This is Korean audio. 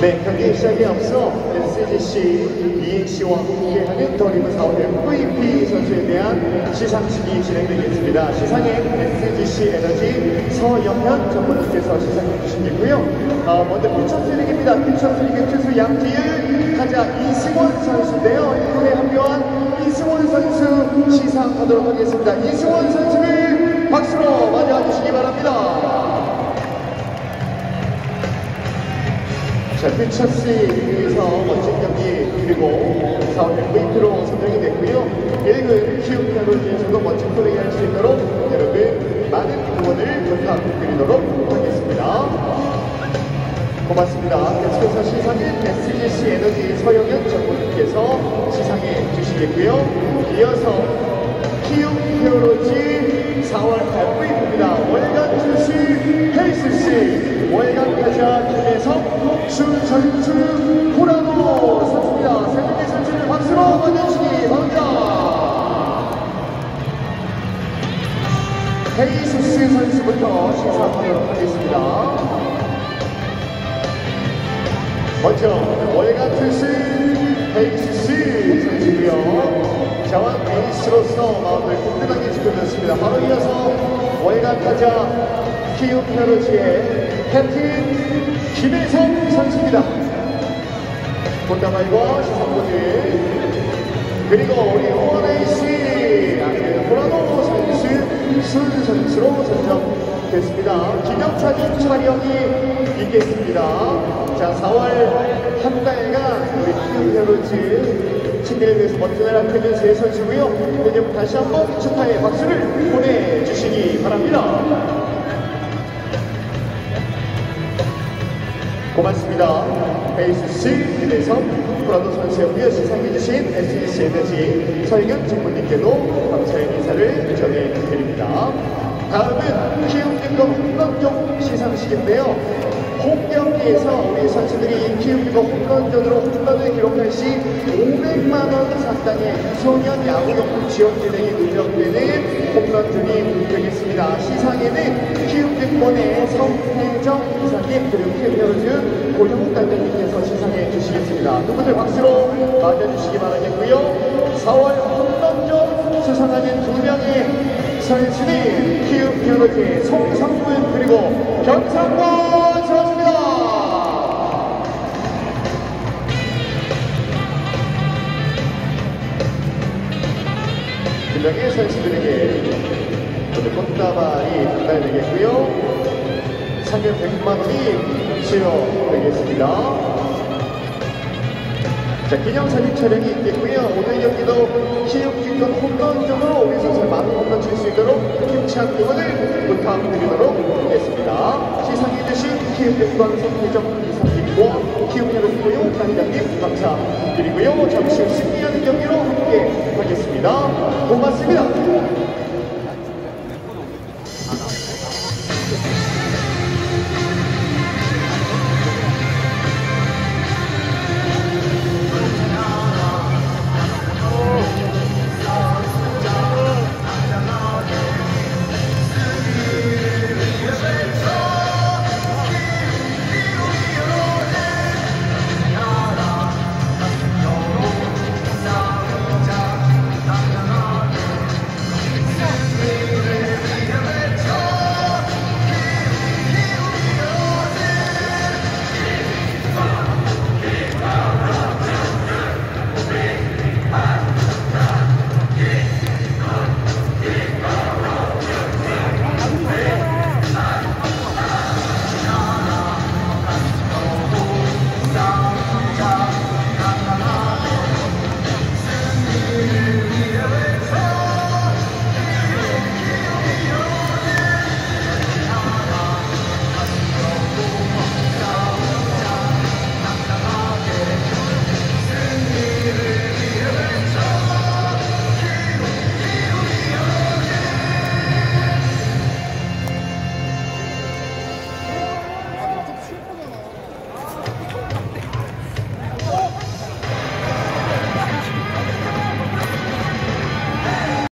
네, 경기 시작에 앞서 SGC 이행시와 함께하는 더리브 사원 MVP 선수에 대한 시상식이 진행되겠습니다. 시상에 SGC 에너지 서영현 전문님께서 시상해 주시겠고요. 어, 먼저 피처스리그입니다. 피처스리그 투수 양지일, 타자 이승원 선수인데요. 이번에 합류한 이승원 선수 시상하도록 하겠습니다. 이승원 선수를 박수로 맞이해 주시기 바랍니다. 자, 퓨처스에서 멋진 경기 그리고 사원 MVP로 선정이 됐고요. 1군 키움 페로즈에서도 멋진 플레이 할 수 있도록 여러분 많은 응원을 부탁드리도록 하겠습니다. 고맙습니다. 계속해서 시상은 SGC 에너지 서영현 전문님께서 시상해 주시겠고요. 이어서 키움 히어로즈 4월 FA입니다. 헤이수스 선수부터 시상하도록 하겠습니다. 먼저 월간 투수 헤이수스 선수고요. 좌완 에이스로서 마음을 든든하게 지켜줬습니다. 바로 이어서 월간 타자 키움 히어로즈의 캡틴 김혜성 선수입니다. 꽃다발과 시상보드 그리고 우리 오네이시 호라노 선수 순 선수로 선정됐습니다. 기념사진 촬영이 있겠습니다. 자, 4월 한 달간 우리 키움 페로지 친구를 위해서 멋진 한 해준 세 선수고요. 이제 다시 한번 축하의 박수를 보내주시기 바랍니다. 고맙습니다. 베이스 C 김혜성 브라더 선수였고요. 시상해주신 SBC 에너지 서희경 전문님께도 감사의 인사를 전해드립니다. 다음은 키움님과 홈런존 시상식인데요. 홈 경기에서 우리 선수들이 키움과 홈런존으로 홈런을 기록할 시 500만 원 상당의 유소년 야구용품 지원 진행이 누적되는 홈런존이 되겠습니다. 시상에는 키움증권의 성혜정 이사님 그리고 키움히어로즈 고형욱 단장님께서 시상해 주시겠습니다. 두 분들 박수로 맞아주시기 바라겠고요. 4월 홈런존 수상하는 두 명의 선수는 키움히어로즈의 송성문 그리고 변상권 선수입니다. 두 명의 선수들에게 꽃다발이 전달되겠고요. 상금 100만 원이 수여되겠습니다. 자, 기념 사진 촬영이 있겠고요. 오늘 경기도 키움기권 홈런전으로 우리 선수를 많은 홈런 칠 수 있도록 힘찬 응원을 부탁드리도록 하겠습니다. 시상해주신 키움기권 손혜정 이사님과 키움야구 고용 단장님 감사드리고요. 잠시 후 승리하는 경기로 함께 하겠습니다. 고맙습니다.